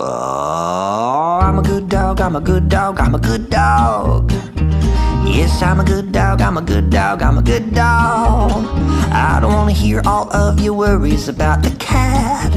Oh, I'm a good dog, I'm a good dog, I'm a good dog. Yes, I'm a good dog, I'm a good dog, I'm a good dog. I don't wanna hear all of your worries about the cat.